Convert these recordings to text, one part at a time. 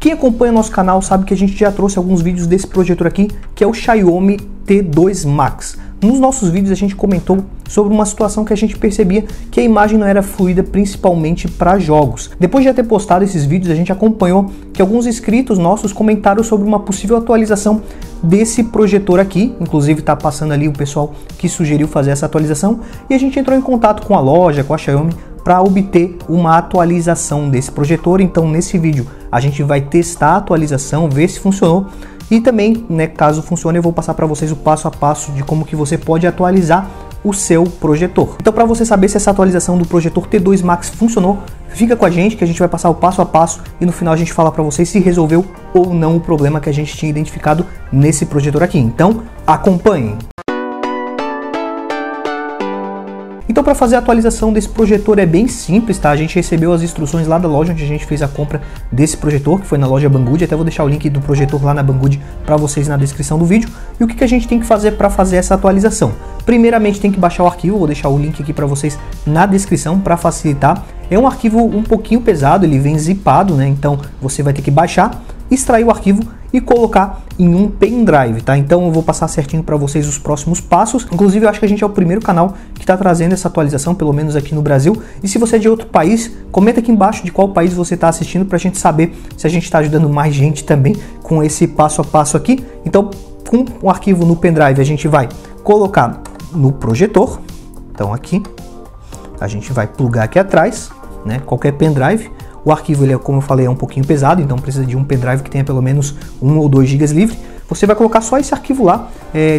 Quem acompanha nosso canal sabe que a gente já trouxe alguns vídeos desse projetor aqui, que é o Xiaomi T2 Max. Nos nossos vídeos a gente comentou sobre uma situação que a gente percebia que a imagem não era fluida principalmente para jogos. Depois de ter postado esses vídeos, a gente acompanhou que alguns inscritos nossos comentaram sobre uma possível atualização desse projetor aqui, inclusive está passando ali o pessoal que sugeriu fazer essa atualização, e a gente entrou em contato com a loja, com a Xiaomi, para obter uma atualização desse projetor. Então, nesse vídeo, a gente vai testar a atualização, ver se funcionou e também, né, caso funcione, eu vou passar para vocês o passo a passo de como que você pode atualizar o seu projetor. Então, para você saber se essa atualização do projetor T2 Max funcionou, fica com a gente que a gente vai passar o passo a passo e no final a gente fala para vocês se resolveu ou não o problema que a gente tinha identificado nesse projetor aqui. Então, acompanhem. Então para fazer a atualização desse projetor é bem simples, tá? A gente recebeu as instruções lá da loja onde a gente fez a compra desse projetor, que foi na loja Banggood, até vou deixar o link do projetor lá na Banggood para vocês na descrição do vídeo. E o que, que a gente tem que fazer para fazer essa atualização? Primeiramente tem que baixar o arquivo, vou deixar o link aqui para vocês na descrição para facilitar. É um arquivo um pouquinho pesado, ele vem zipado, né? Então você vai ter que baixar, extrair o arquivo e colocar em um pendrive, tá? Então eu vou passar certinho para vocês os próximos passos. Inclusive, eu acho que a gente é o primeiro canal que está trazendo essa atualização, pelo menos aqui no Brasil. E se você é de outro país, comenta aqui embaixo de qual país você está assistindo para a gente saber se a gente está ajudando mais gente também com esse passo a passo aqui. Então, com o arquivo no pendrive, a gente vai colocar no projetor. Então aqui a gente vai plugar aqui atrás, né? Qualquer pendrive o arquivo, ele é, como eu falei, é um pouquinho pesado, então precisa de um pendrive que tenha pelo menos 1 ou 2 GB livre. Você vai colocar só esse arquivo lá, é,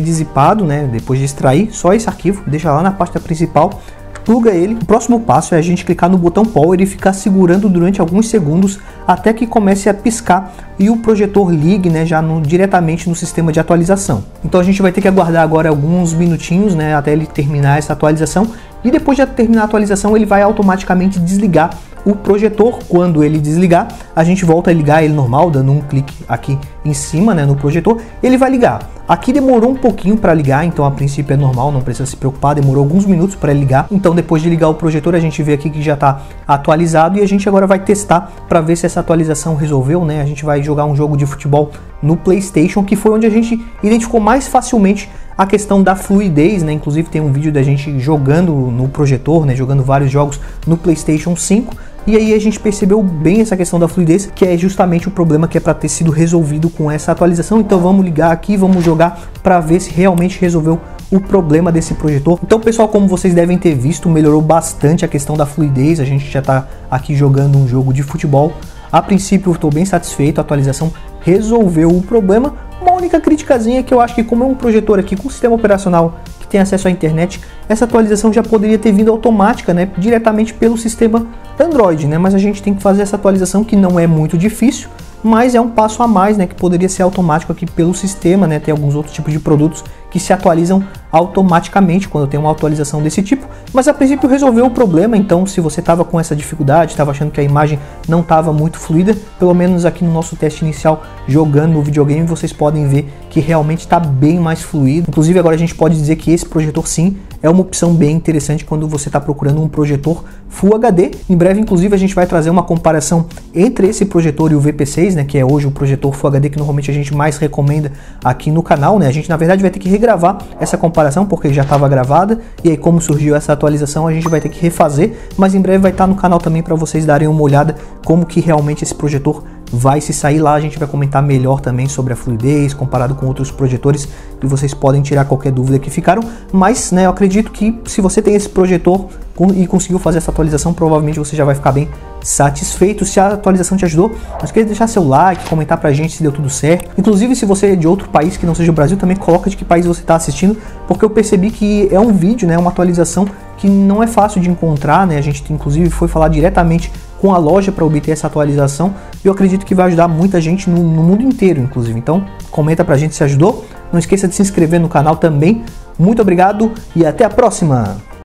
né? Depois de extrair, só esse arquivo, deixa lá na pasta principal, pluga ele. O próximo passo é a gente clicar no botão Power e ficar segurando durante alguns segundos até que comece a piscar e o projetor ligue né, já no, diretamente no sistema de atualização. Então a gente vai ter que aguardar agora alguns minutinhos né, até ele terminar essa atualização e depois de terminar a atualização ele vai automaticamente desligar o projetor, quando ele desligar, a gente volta a ligar ele normal, dando um clique aqui em cima né, no projetor, ele vai ligar. Aqui demorou um pouquinho para ligar, então a princípio é normal, não precisa se preocupar, demorou alguns minutos para ligar. Então depois de ligar o projetor, a gente vê aqui que já está atualizado e a gente agora vai testar para ver se essa atualização resolveu, né? A gente vai jogar um jogo de futebol no PlayStation, que foi onde a gente identificou mais facilmente a questão da fluidez, né? Inclusive tem um vídeo da gente jogando no projetor, né? Jogando vários jogos no PlayStation 5 e aí a gente percebeu bem essa questão da fluidez, que é justamente o problema que é para ter sido resolvido com essa atualização. Então vamos ligar aqui, vamos jogar para ver se realmente resolveu o problema desse projetor. Então, pessoal, como vocês devem ter visto, melhorou bastante a questão da fluidez. A gente já está aqui jogando um jogo de futebol. A princípio, estou bem satisfeito. A atualização resolveu o problema. Uma única criticazinha que eu acho que como é um projetor aqui com sistema operacional tem acesso à internet, essa atualização já poderia ter vindo automática, né, diretamente pelo sistema Android, né? Mas a gente tem que fazer essa atualização que não é muito difícil, mas é um passo a mais, né, que poderia ser automático aqui pelo sistema, né? Tem alguns outros tipos de produtos que se atualizam automaticamente quando tem uma atualização desse tipo, mas a princípio resolveu o problema, então se você estava com essa dificuldade, estava achando que a imagem não estava muito fluida, pelo menos aqui no nosso teste inicial jogando no videogame, vocês podem ver que realmente está bem mais fluido. Inclusive agora a gente pode dizer que esse projetor sim é uma opção bem interessante quando você está procurando um projetor Full HD. Em breve, inclusive, a gente vai trazer uma comparação entre esse projetor e o VP6, né, que é hoje o projetor Full HD que normalmente a gente mais recomenda aqui no canal. Né? A gente, na verdade, vai ter que regravar essa comparação porque já estava gravada e aí como surgiu essa atualização a gente vai ter que refazer, mas em breve vai estar tá no canal também para vocês darem uma olhada como que realmente esse projetor vai se sair lá, a gente vai comentar melhor também sobre a fluidez comparado com outros projetores e vocês podem tirar qualquer dúvida que ficaram, mas né, eu acredito que se você tem esse projetor e conseguiu fazer essa atualização, provavelmente você já vai ficar bem satisfeito. Se a atualização te ajudou, não esqueça de deixar seu like, comentar pra gente se deu tudo certo. Inclusive, se você é de outro país que não seja o Brasil, também coloca de que país você está assistindo, porque eu percebi que é um vídeo, né, uma atualização que não é fácil de encontrar, né? A gente inclusive foi falar diretamente com a loja para obter essa atualização e eu acredito que vai ajudar muita gente no, no, mundo inteiro, inclusive. Então, comenta pra gente se ajudou. Não esqueça de se inscrever no canal também. Muito obrigado e até a próxima!